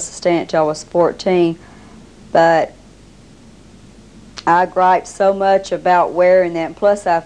staying I was 14, but I griped so much about wearing that. Plus, I